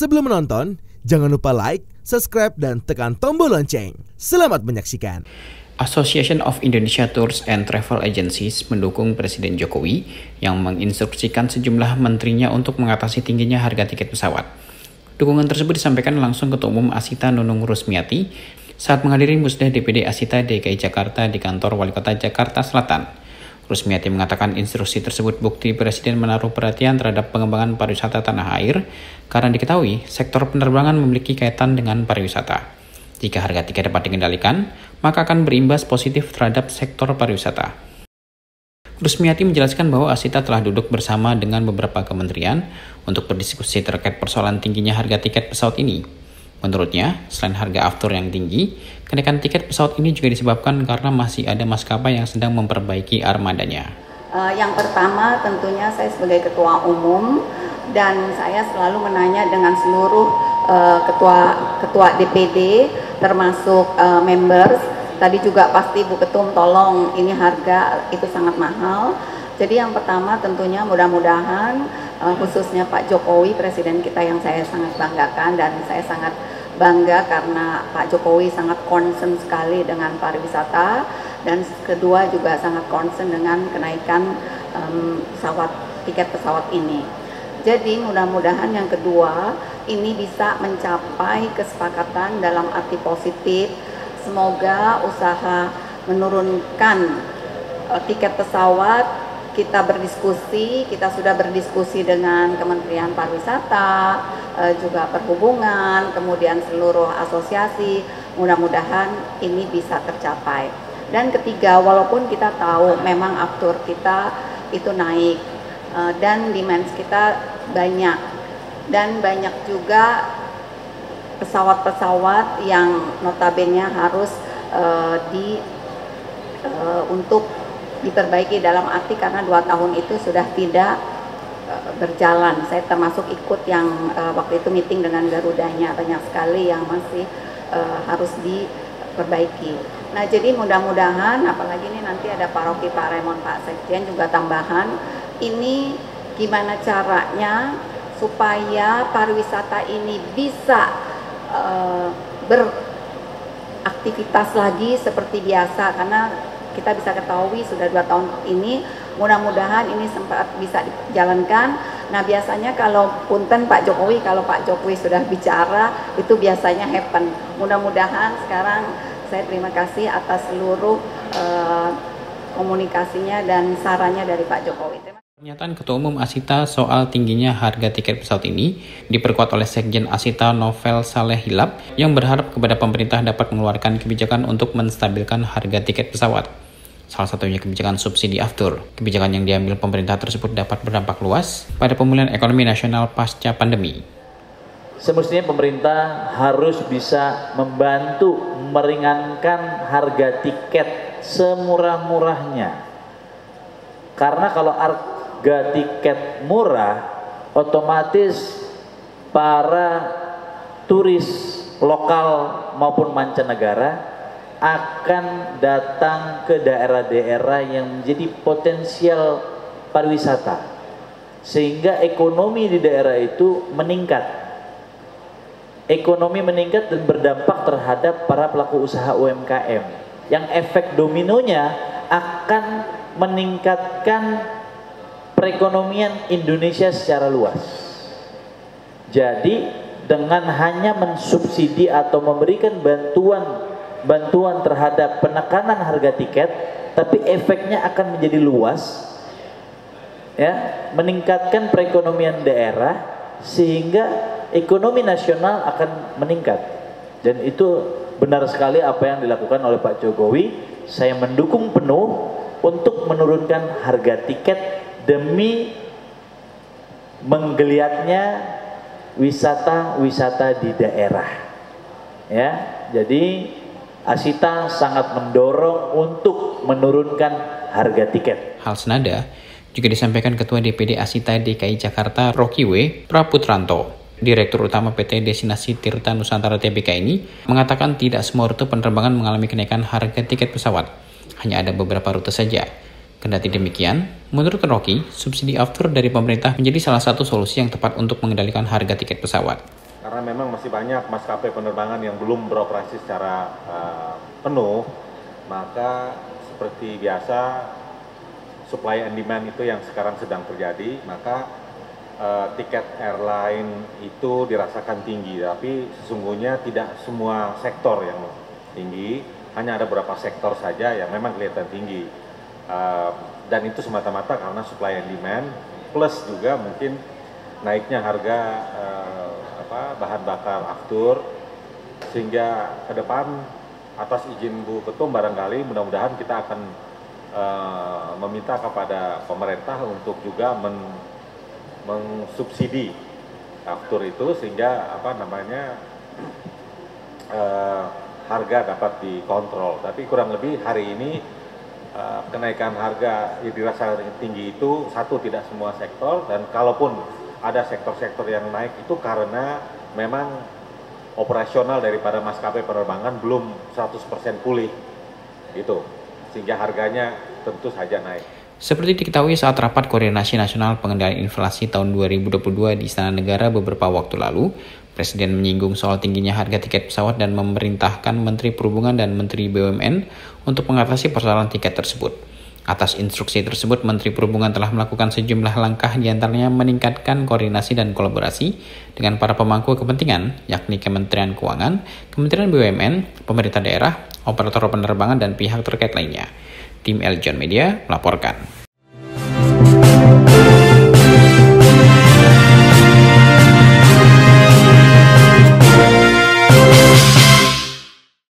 Sebelum menonton, jangan lupa like, subscribe, dan tekan tombol lonceng. Selamat menyaksikan. Association of Indonesia Tours and Travel Agencies mendukung Presiden Jokowi yang menginstruksikan sejumlah menterinya untuk mengatasi tingginya harga tiket pesawat. Dukungan tersebut disampaikan langsung Ketua Umum Asita Nunung Rusmiati saat menghadiri musda DPD Asita DKI Jakarta di kantor Wali Kota Jakarta Selatan. Rusmiati mengatakan instruksi tersebut bukti Presiden menaruh perhatian terhadap pengembangan pariwisata tanah air karena diketahui sektor penerbangan memiliki kaitan dengan pariwisata. Jika harga tiket dapat dikendalikan, maka akan berimbas positif terhadap sektor pariwisata. Rusmiati menjelaskan bahwa Asita telah duduk bersama dengan beberapa kementerian untuk berdiskusi terkait persoalan tingginya harga tiket pesawat ini. Menurutnya, selain harga aftur yang tinggi, kenaikan tiket pesawat ini juga disebabkan karena masih ada maskapai yang sedang memperbaiki armadanya. Uh, yang pertama tentunya saya sebagai ketua umum dan saya selalu menanya dengan seluruh uh, ketua ketua DPD termasuk uh, members tadi juga pasti Bu Ketum tolong ini harga itu sangat mahal jadi yang pertama tentunya mudah-mudahan uh, khususnya Pak Jokowi presiden kita yang saya sangat banggakan dan saya sangat bangga karena Pak Jokowi sangat concern sekali dengan pariwisata dan kedua juga sangat concern dengan kenaikan um, pesawat tiket pesawat ini. Jadi mudah-mudahan yang kedua ini bisa mencapai kesepakatan dalam arti positif. Semoga usaha menurunkan uh, tiket pesawat kita berdiskusi, kita sudah berdiskusi dengan Kementerian Pariwisata, uh, juga Perhubungan, kemudian seluruh asosiasi. Mudah-mudahan ini bisa tercapai. Dan ketiga, walaupun kita tahu memang aftur kita itu naik, uh, dan demand kita banyak dan banyak juga pesawat-pesawat yang notabene harus uh, di uh, untuk diperbaiki dalam arti karena dua tahun itu sudah tidak uh, berjalan. Saya termasuk ikut yang uh, waktu itu meeting dengan Garudanya banyak sekali yang masih uh, harus diperbaiki. Nah jadi mudah-mudahan apalagi ini nanti ada Pak Rocky, Pak Raymond, Pak Sekjen juga tambahan ini gimana caranya supaya pariwisata ini bisa uh, beraktivitas lagi seperti biasa karena kita bisa ketahui sudah dua tahun ini mudah-mudahan ini sempat bisa dijalankan nah biasanya kalau punten Pak Jokowi kalau Pak Jokowi sudah bicara itu biasanya happen mudah-mudahan sekarang saya terima kasih atas seluruh uh, komunikasinya dan sarannya dari Pak Jokowi. Pernyataan Ketua Umum Asita soal tingginya harga tiket pesawat ini diperkuat oleh Sekjen Asita Novel Saleh Hilap yang berharap kepada pemerintah dapat mengeluarkan kebijakan untuk menstabilkan harga tiket pesawat. Salah satunya kebijakan subsidi aftur. Kebijakan yang diambil pemerintah tersebut dapat berdampak luas pada pemulihan ekonomi nasional pasca pandemi. Semestinya pemerintah harus bisa membantu meringankan harga tiket semurah-murahnya. Karena kalau harga tiket murah, otomatis para turis lokal maupun mancanegara akan datang ke daerah-daerah yang menjadi potensial pariwisata sehingga ekonomi di daerah itu meningkat ekonomi meningkat dan berdampak terhadap para pelaku usaha UMKM yang efek dominonya akan meningkatkan perekonomian Indonesia secara luas. Jadi dengan hanya mensubsidi atau memberikan bantuan bantuan terhadap penekanan harga tiket, tapi efeknya akan menjadi luas, ya, meningkatkan perekonomian daerah sehingga ekonomi nasional akan meningkat. Dan itu benar sekali apa yang dilakukan oleh Pak Jokowi. Saya mendukung penuh untuk menurunkan harga tiket demi menggeliatnya wisata-wisata di daerah. Ya, jadi Asita sangat mendorong untuk menurunkan harga tiket. Hal senada juga disampaikan Ketua DPD Asita DKI Jakarta Rocky W. Praputranto. Direktur Utama PT Destinasi Tirta Nusantara TBK ini mengatakan tidak semua rute penerbangan mengalami kenaikan harga tiket pesawat. Hanya ada beberapa rute saja Kendati demikian, menurut Rocky, subsidi aftur dari pemerintah menjadi salah satu solusi yang tepat untuk mengendalikan harga tiket pesawat. Karena memang masih banyak maskapai penerbangan yang belum beroperasi secara uh, penuh, maka seperti biasa supply and demand itu yang sekarang sedang terjadi, maka uh, tiket airline itu dirasakan tinggi, tapi sesungguhnya tidak semua sektor yang tinggi, hanya ada beberapa sektor saja yang memang kelihatan tinggi. Uh, dan itu semata-mata karena supply and demand, plus juga mungkin naiknya harga apa, bahan bakar aftur, sehingga ke depan atas izin Bu Ketum barangkali mudah-mudahan kita akan uh, meminta kepada pemerintah untuk juga men, mensubsidi aftur itu sehingga apa namanya uh, harga dapat dikontrol. Tapi kurang lebih hari ini uh, kenaikan harga yang dirasakan tinggi itu satu tidak semua sektor dan kalaupun ada sektor-sektor yang naik itu karena memang operasional daripada maskapai penerbangan belum 100% pulih gitu sehingga harganya tentu saja naik. Seperti diketahui saat rapat Koordinasi Nasional Pengendalian Inflasi tahun 2022 di Istana Negara beberapa waktu lalu, Presiden menyinggung soal tingginya harga tiket pesawat dan memerintahkan Menteri Perhubungan dan Menteri BUMN untuk mengatasi persoalan tiket tersebut. Atas instruksi tersebut, Menteri Perhubungan telah melakukan sejumlah langkah di antaranya meningkatkan koordinasi dan kolaborasi dengan para pemangku kepentingan, yakni Kementerian Keuangan, Kementerian BUMN, pemerintah daerah, operator penerbangan, dan pihak terkait lainnya. Tim Eljon Media melaporkan.